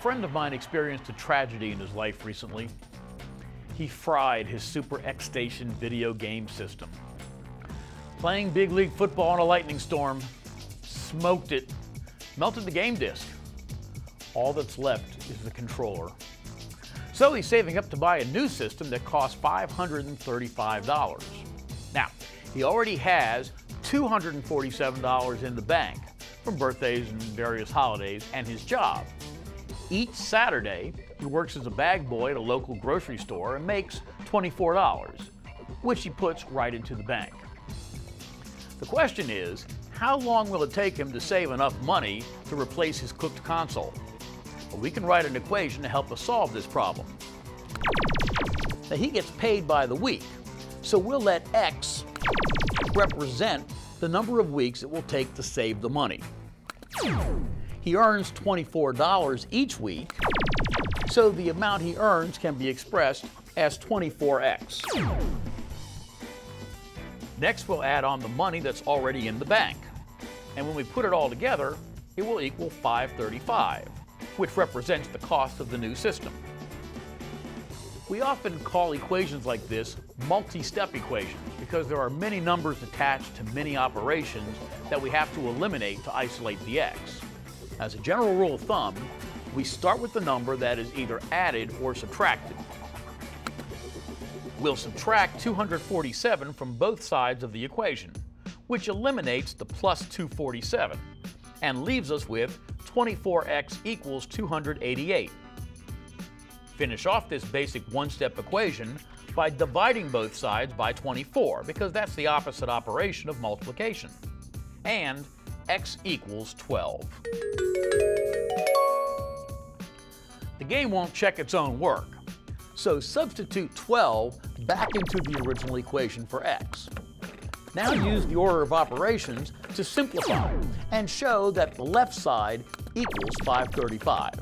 friend of mine experienced a tragedy in his life recently. He fried his Super X Station video game system. Playing big league football in a lightning storm, smoked it, melted the game disc. All that's left is the controller. So he's saving up to buy a new system that costs $535. Now, he already has $247 in the bank from birthdays and various holidays and his job. Each Saturday, he works as a bag boy at a local grocery store and makes $24, which he puts right into the bank. The question is, how long will it take him to save enough money to replace his cooked console? Well, we can write an equation to help us solve this problem. Now, he gets paid by the week, so we'll let X represent the number of weeks it will take to save the money. He earns $24 each week, so the amount he earns can be expressed as 24x. Next, we'll add on the money that's already in the bank. And when we put it all together, it will equal 535, which represents the cost of the new system. We often call equations like this multi-step equations because there are many numbers attached to many operations that we have to eliminate to isolate the x. As a general rule of thumb, we start with the number that is either added or subtracted. We'll subtract 247 from both sides of the equation, which eliminates the plus 247 and leaves us with 24x equals 288. Finish off this basic one-step equation by dividing both sides by 24, because that's the opposite operation of multiplication. And x equals 12. The game won't check its own work, so substitute 12 back into the original equation for x. Now use the order of operations to simplify and show that the left side equals 535.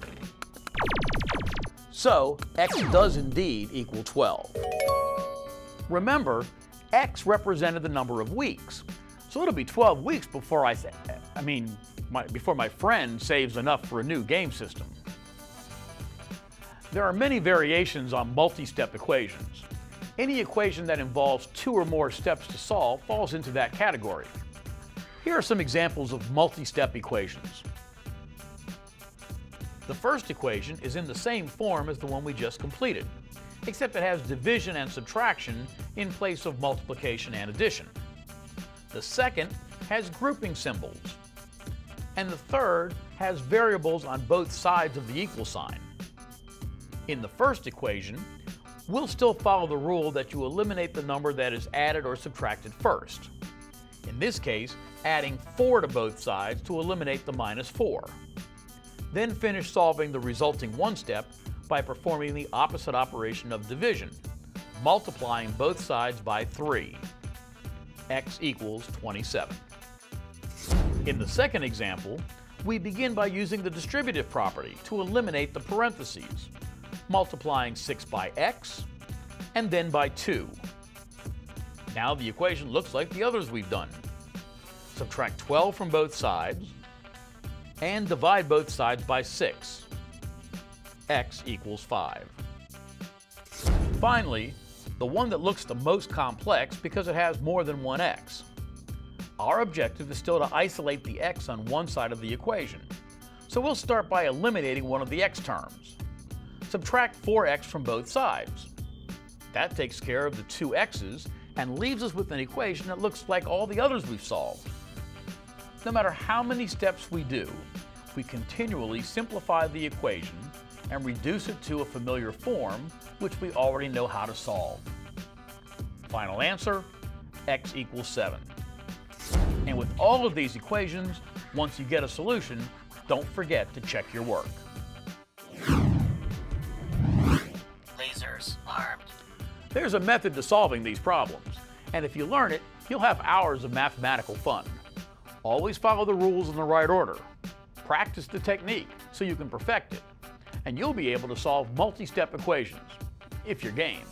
So x does indeed equal 12. Remember, x represented the number of weeks. So it'll be 12 weeks before I, I mean, my, before my friend saves enough for a new game system. There are many variations on multi-step equations. Any equation that involves two or more steps to solve falls into that category. Here are some examples of multi-step equations. The first equation is in the same form as the one we just completed, except it has division and subtraction in place of multiplication and addition. The second has grouping symbols. And the third has variables on both sides of the equal sign. In the first equation, we'll still follow the rule that you eliminate the number that is added or subtracted first. In this case, adding 4 to both sides to eliminate the minus 4. Then finish solving the resulting one step by performing the opposite operation of division, multiplying both sides by 3. x equals 27. In the second example, we begin by using the distributive property to eliminate the parentheses multiplying 6 by x, and then by 2. Now the equation looks like the others we've done. Subtract 12 from both sides, and divide both sides by 6. x equals 5. Finally, the one that looks the most complex because it has more than one x. Our objective is still to isolate the x on one side of the equation. So we'll start by eliminating one of the x terms. Subtract 4x from both sides. That takes care of the two x's and leaves us with an equation that looks like all the others we've solved. No matter how many steps we do, we continually simplify the equation and reduce it to a familiar form which we already know how to solve. Final answer, x equals 7. And with all of these equations, once you get a solution, don't forget to check your work. Lasers armed. There's a method to solving these problems, and if you learn it, you'll have hours of mathematical fun. Always follow the rules in the right order. Practice the technique so you can perfect it, and you'll be able to solve multi-step equations, if you're game.